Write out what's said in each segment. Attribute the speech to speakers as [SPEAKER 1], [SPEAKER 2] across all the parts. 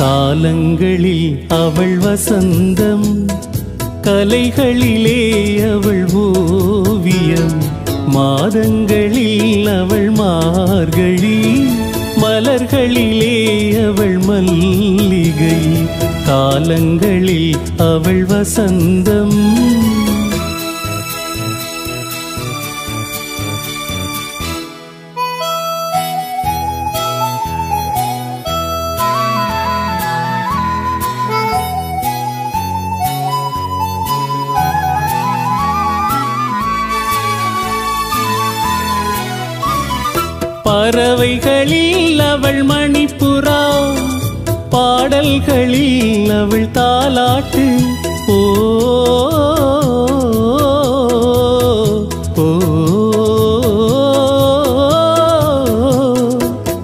[SPEAKER 1] காலங்களில் அவள் வசந்தம் கலைகளிலே அவள் ஓவியம் மாதங்களில் அவள் மார்கழி மலர்களிலே அவள் மல்லிகை காலங்களில் அவள் வசந்தம். பறவைகளில் அவள் மணிப்புறா. பாடல்களில் அவள் தாலாட்டு. ஓ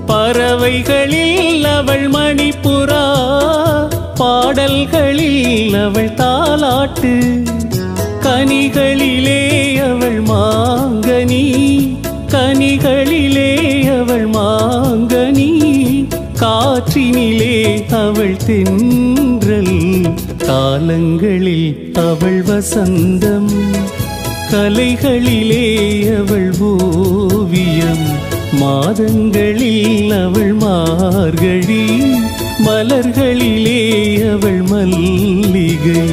[SPEAKER 1] பறவைகளில் அவள் மணிப்புறா. பாடல்களில் அவள் தாலாட்டு. கனிகளிலே அவள் மாங்கனி. கனிகளிலே காற்றினிலே அவள் தென்றல் காலங்களில் அவள் வசந்தம் கலைகளிலே அவள் ஓவியம் மாதங்களில் அவள் மார்கழி மலர்களிலே அவள் மல்லிகை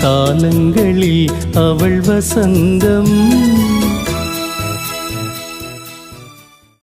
[SPEAKER 1] காலங்களில் அவள் வசந்தம்.